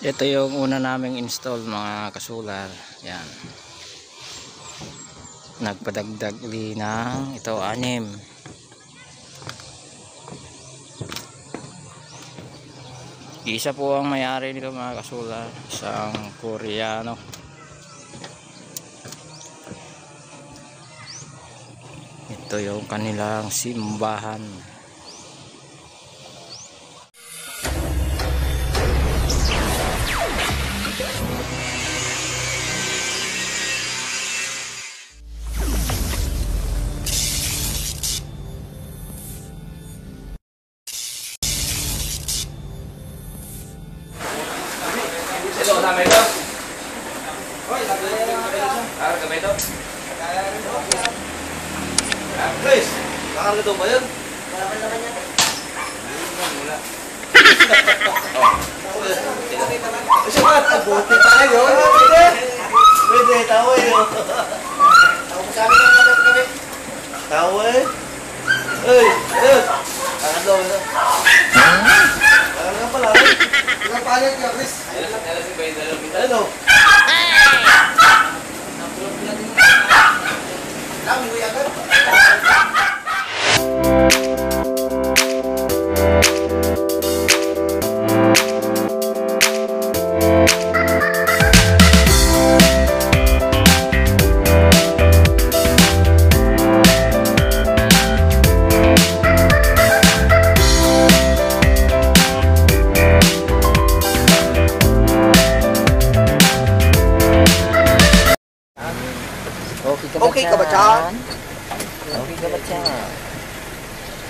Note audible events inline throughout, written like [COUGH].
Ito yung una naming install mga kasular. Yan. Nagpadagdag din ng ito anim. Isa po ang may-ari nito mga kasular. Isang Koreano. Ito yung kanilang simbahan. Ito, kasama ito? Ah, kasama ito? Chris, nakarito ba yun? Kasi ba, buti tayo. Pwede. Pwede, tawa yun. Tawa eh. Uy, ayun. Ang daw ito. Ang nga pala. Ilang palit ka, Chris? Ano?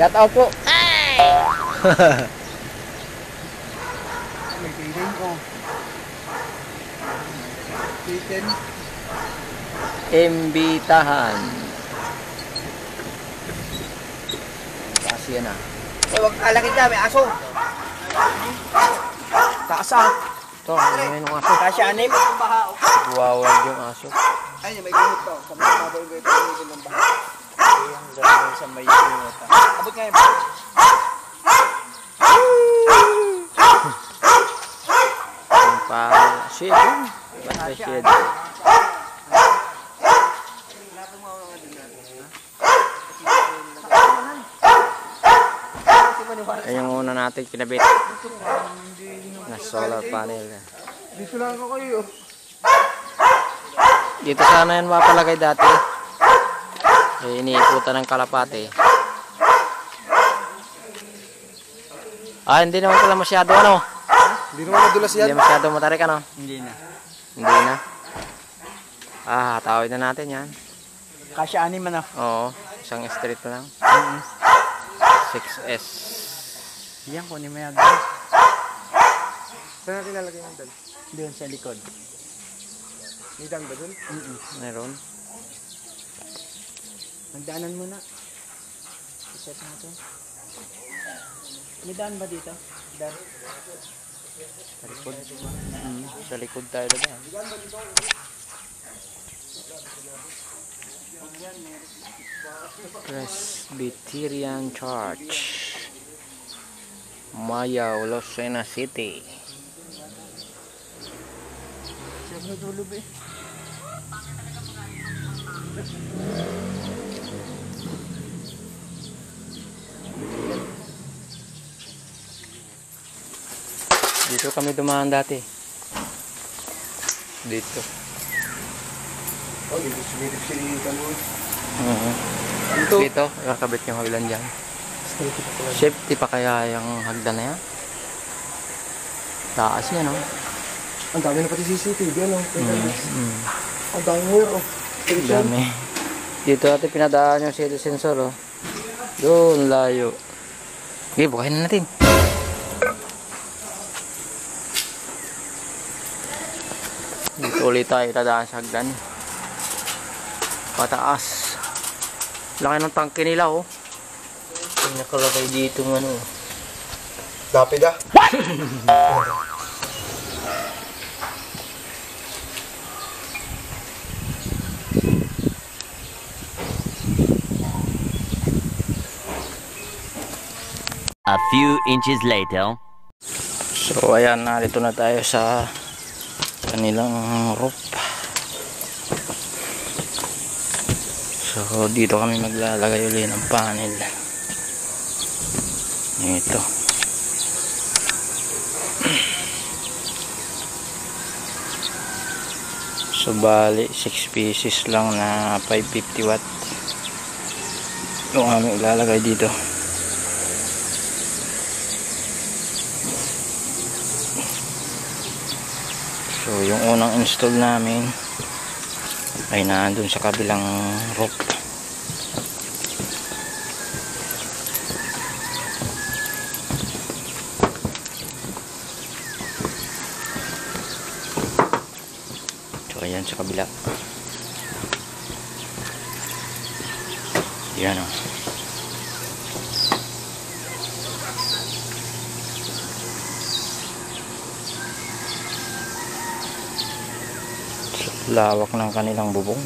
Shout out po. May piling ko. Chicken. Imbitahan. Kasi yan ah. Uy, wag alakit may aso. Taas ah. Ito, ano yun yung aso? Kasi anim. Buwawag yung aso. Ay, may gumot to. Sa mga baboy ko ito, may ng baha. Ganda sa may gumot. Abot nga yun. Ang pa shade. Basta shade. Ayun yung una natin kinabit. Na solar panel. Dito lang ako kayo. Dito sana yan mapalagay dati. Eh, iniiputan ng kalapate. Ah, hindi naman pala masyado ano. Hindi naman nadulas Hindi masyado matarik ano. Hindi na. Hindi na. Ah, tawid na natin yan. Kasi anim na. Oo, isang na lang. 6S. Yan, kunin mo yan. Saan natin lalagay yung dal? Doon sa likod. May dal ba doon? Meron. Magdaanan muna. Iset mo ito. May daan ba dito? Daan. Sa likod. Mm, sa likod tayo na Presbyterian Church. Maya, Lucena City. Siyempre natulog eh. Dito kami dumaan dati. Dito. Oh, dito sumilip si Kalun. Oo. Dito. Dito, kakabit yung hagdan dyan. Safety pa kaya yung hagdan na yan? Taas yan, oh. Ang dami na pati CCTV, ano? Mm, mm. Ang dami mo yun, oh. Ang dami. Dito natin pinadaan yung city sensor, oh. Doon, layo. Okay, bukayin na natin. Dito ulit tayo dadaan sa hagdan. Pataas. Laki ng tangke nila, oh. Yung nakalagay dito, ano. Dapid ah. A few inches later. So ayan, narito na tayo sa kanilang roof. So dito kami maglalagay uli ng panel. Ito. [CLEARS THROAT] So bali 6 pieces lang na 550 watt. Yung aming ilalagay dito. So yung unang install namin ay naandun sa kabilang roof. So ayan sa kabila. Yan o. lawak ng kanilang bubong.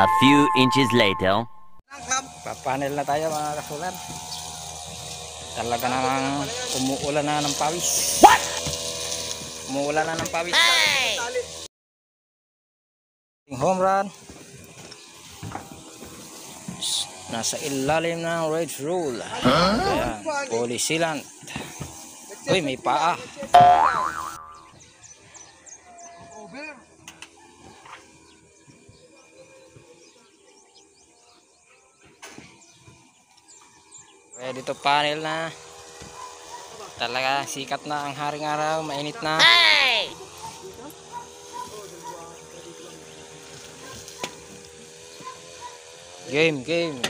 A few inches later. Papanel na tayo mga kasulan. Talaga namang umuulan na ng pawis. What? Umuulan na ng pawis. Tali. Home run. Nasa ilalim ng red rule. Ayan. Fully sealant. Uy, may paa. Ready to panel na. Talaga sikat na ang haring araw, mainit na. Game, game.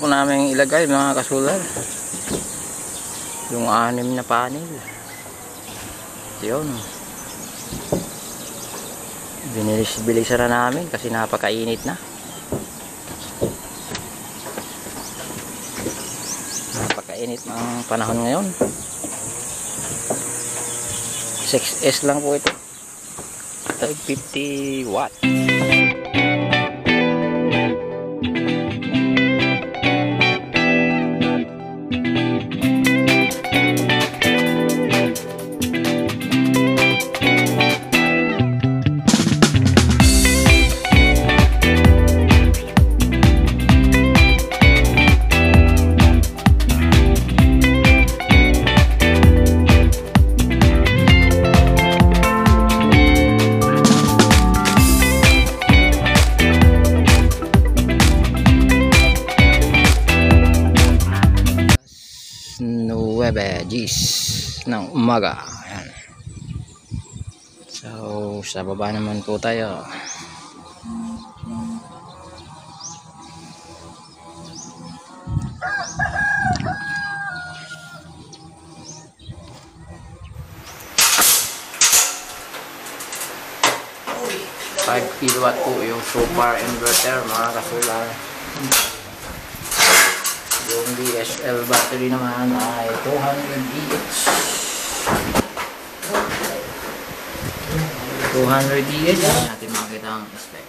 Po namin ilagay mga kasular. Yung anim na panel. Yun. Binilis-bilisan na namin kasi napakainit na. Napakainit ng panahon ngayon. 6S lang po ito. 50 watt. 9 G's ng umaga. Ayan. So, sa baba naman po tayo. Five kilowatt po yung super inverter mga kasular. Yung DSL battery naman ay 200 EH. 200 EH. Natin makita ang specs.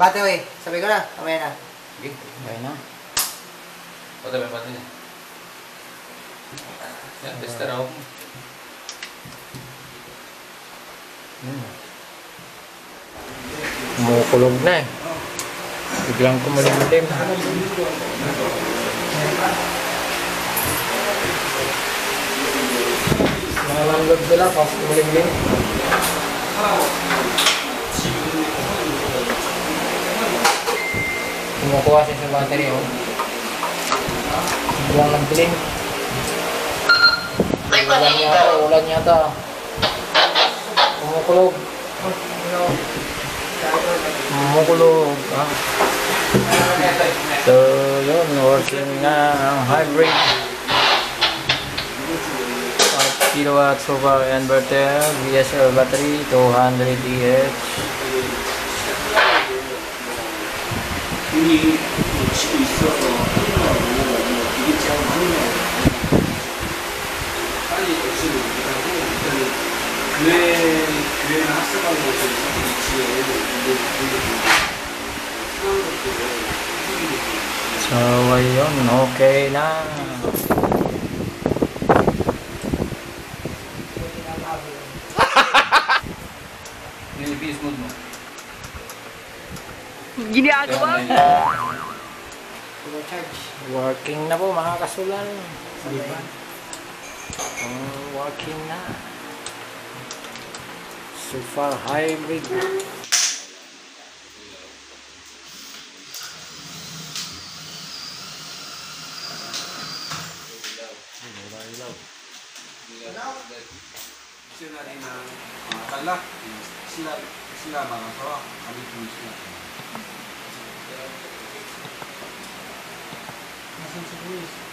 Bate, we. Sabi ko na. Kamaya na. Okay na. Pati may pati niya. Yan, tester ako. Kumukulog na eh. Biglang kumulimlim. Nakalanggag nila tapos kumulimlim. Kumukuha siya sa battery oh. Biglang nagdilim. Ulan yata, ulan yata. Kumukulog. Kumukulog. Ah. So, yun, working na ang hybrid. 5 kilowatt solar inverter, VSL battery, 200 EH. に地区一層と今はもう入れちゃう間にないありた本当に上の朝からも一応入れてくれるのな。Working na po mga kasulan. Oh, working na. Super hybrid. Sila rin ang mga kala. Sila, sila mga kawa. Kami sila. Please.